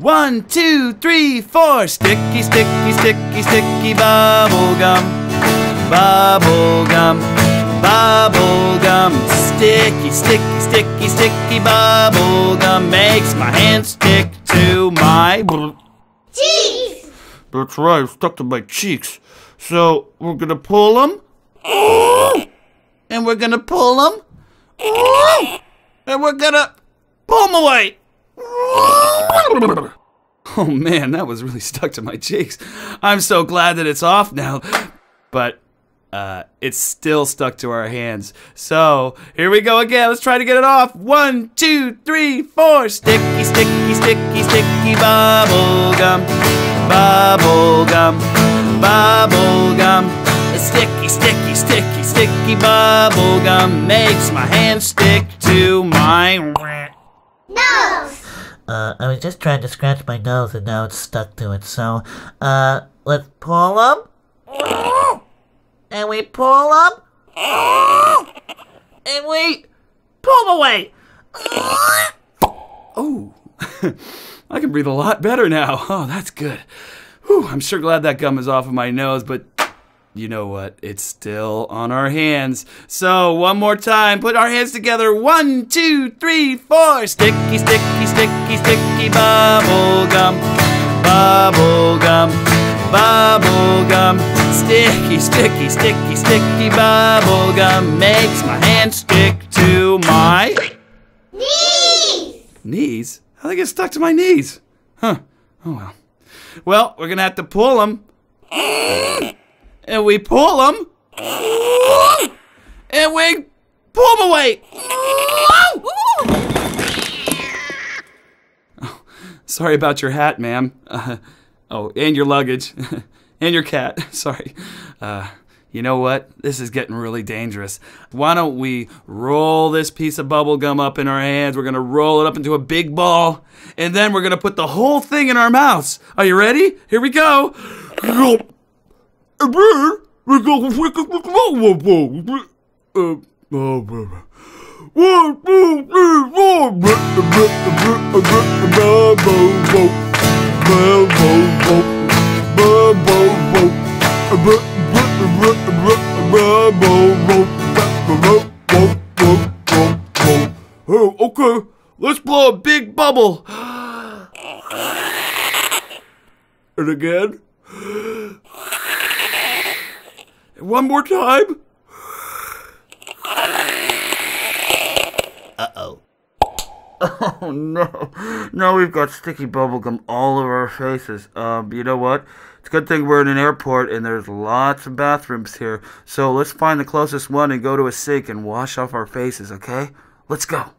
One, two, three, four. Sticky, sticky, sticky, sticky bubble gum. Bubble gum. Bubble gum. Sticky, sticky, sticky, sticky bubble gum makes my hands stick to my. Cheese! That's right, it's stuck to my cheeks. So we're gonna pull them. And we're gonna pull them. And we're gonna pull them away. Oh man, that was really stuck to my cheeks. I'm so glad that it's off now. But uh, it's still stuck to our hands. So here we go again. Let's try to get it off. One, two, three, four. Sticky, sticky, sticky, sticky bubble gum. Bubble gum. Bubble gum. Sticky, sticky, sticky, sticky bubble gum makes my hand stick to my. Nose! Uh, I was just trying to scratch my nose and now it's stuck to it. So, uh, let's pull them. And we pull them. And we pull them away. Oh, I can breathe a lot better now. Oh, that's good. Whew, I'm sure glad that gum is off of my nose, but you know what? It's still on our hands. So, one more time, put our hands together. One, two, three, four. Sticky, sticky, sticky, sticky bubble gum. Bubble gum. Bubble gum. Sticky, sticky, sticky, sticky bubble gum makes my hand stick to my Knees! knees. How they get stuck to my knees? Huh. Oh well. Well, we're gonna have to pull them. And we pull them. And we pull them away. Oh, sorry about your hat, ma'am. Uh, oh, and your luggage. and your cat. Sorry. Uh, you know what? This is getting really dangerous. Why don't we roll this piece of bubble gum up in our hands? We're gonna roll it up into a big ball, and then we're gonna put the whole thing in our mouths. Are you ready? Here we go. One, two, three, four. Oh, okay, let's blow a big bubble. And again. One more time. Uh-oh. Oh no. Now we've got sticky bubblegum all over our faces. Um, you know what? It's a good thing we're in an airport and there's lots of bathrooms here. So let's find the closest one and go to a sink and wash off our faces, okay? Let's go.